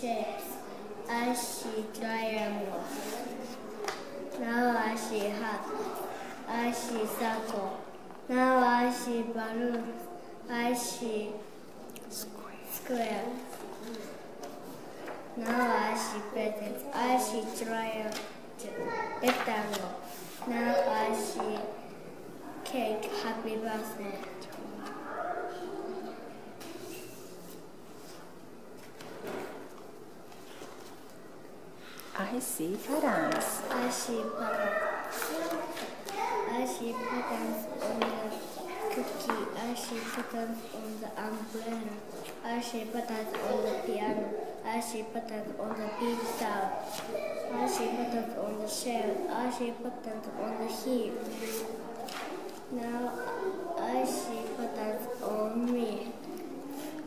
shapes. I see triangle. Now I see heart. I see circle. Now I see balloon. I see square. Now I see presents. I see triangle. Rectangle. Now I see cake. Happy birthday. I see patterns. I see patterns. I see patterns on the cookie. I see patterns on the umbrella. I see patterns on the piano. I see patterns on the pizza. I see patterns on the shell. I see patterns on the heel.